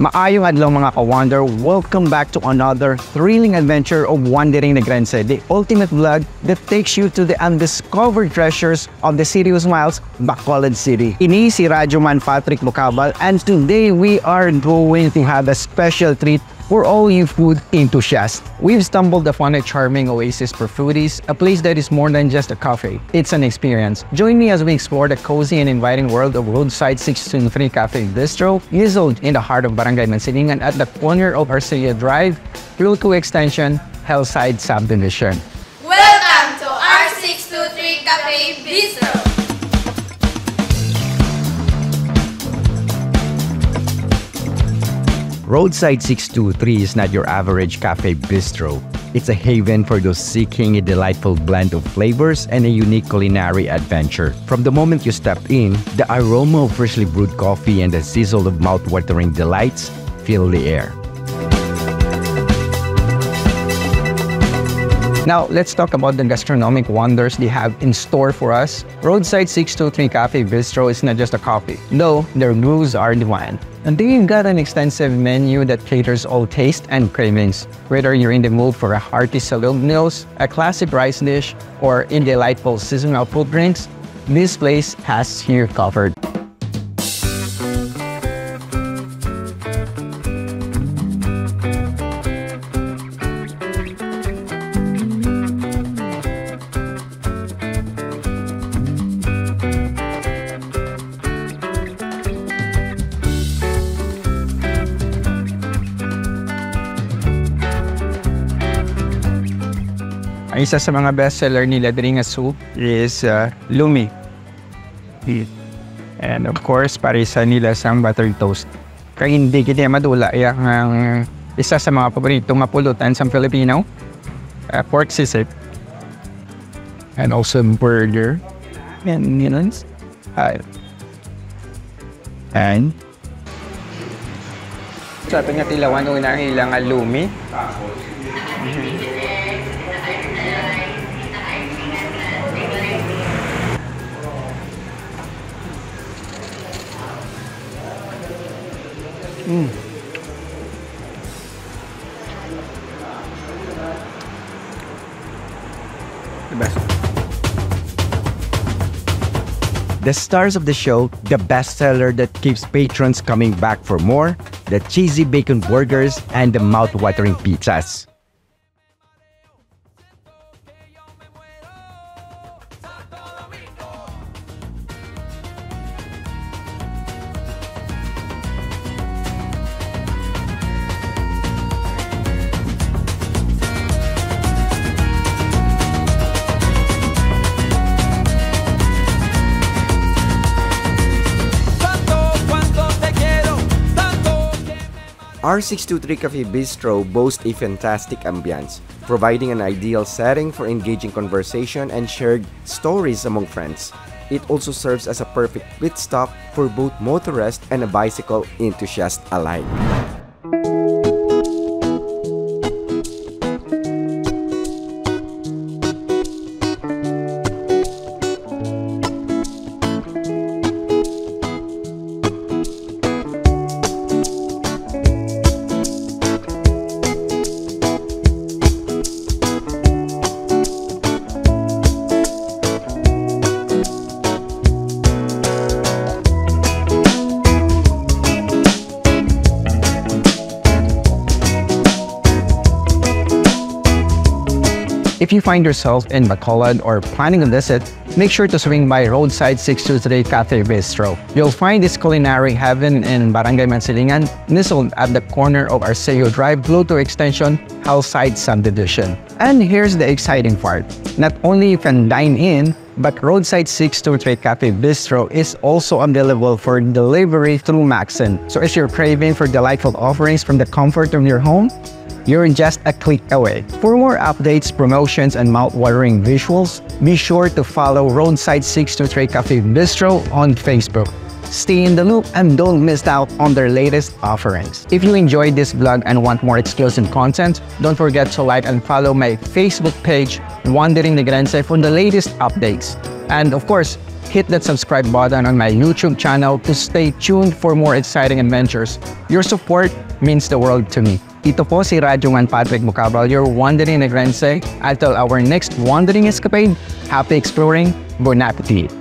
Maayong adlaw mga ka-Wander, welcome back to another thrilling adventure of Juandering the Negrense, the ultimate vlog that takes you to the undiscovered treasures of the City of Smiles, Bacolod City. Ini si Radyo Man Patrick Lucabal and today we are going to have a special treat for all food enthusiasts. We've stumbled upon a charming oasis for foodies, a place that is more than just a cafe. It's an experience. Join me as we explore the cozy and inviting world of Roadside 623 Cafe Bistro, nestled in the heart of Barangay Mansilingan at the corner of Arcea Drive, Pluto Extension, Hillside Subdivision. Welcome to R623 Cafe Bistro. Roadside 623 is not your average cafe bistro. It's a haven for those seeking a delightful blend of flavors and a unique culinary adventure. From the moment you step in, the aroma of freshly brewed coffee and the sizzle of mouth-watering delights fill the air. Now, let's talk about the gastronomic wonders they have in store for us. Roadside 623 Cafe Bistro is not just a coffee. No, their grooves are divine. And they've got an extensive menu that caters all taste and cravings. Whether you're in the mood for a hearty salad meals, a classic rice dish, or in delightful seasonal food drinks, this place has you covered. Ang isa sa mga bestseller nila diri nga soup is uh, Lumi. And of course, parisa nila sang buttered toast. Kaya hindi kita madula yang ang isa sa mga paborito nga pulutan sa Filipino. Uh, pork sisig. And also burger. And yun. Uh, and sa ating nga tilawan una ang ilang alumi. The best. The stars of the show, the bestseller that keeps patrons coming back for more, the cheesy bacon burgers, and the mouth-watering pizzas. R623 Cafe Bistro boasts a fantastic ambience, providing an ideal setting for engaging conversation and shared stories among friends. It also serves as a perfect pit stop for both motorists and a bicycle enthusiast alike. If you find yourself in Bacolod or planning a visit, make sure to swing by Roadside 623 Cafe Bistro. You'll find this culinary heaven in Barangay Mansilingan, nestled at the corner of Arceo Drive, Pluto Extension, Hillside Subdivision. And here's the exciting part. Not only you can dine in, but Roadside 623 Cafe Bistro is also available for delivery through Maxon. So if you're craving for delightful offerings from the comfort of your home, you're just a click away. For more updates, promotions, and mouth-watering visuals, be sure to follow Roadside 623 Cafe Bistro on Facebook. Stay in the loop and don't miss out on their latest offerings. If you enjoyed this vlog and want more exclusive content, don't forget to like and follow my Facebook page, Juandering the Negrense, for the latest updates. And of course, hit that subscribe button on my YouTube channel to stay tuned for more exciting adventures. Your support means the world to me. Ito po si Radyoman Patrick Mucabral, your wandering negrense. Until our next wandering escapade, happy exploring, bon appetit!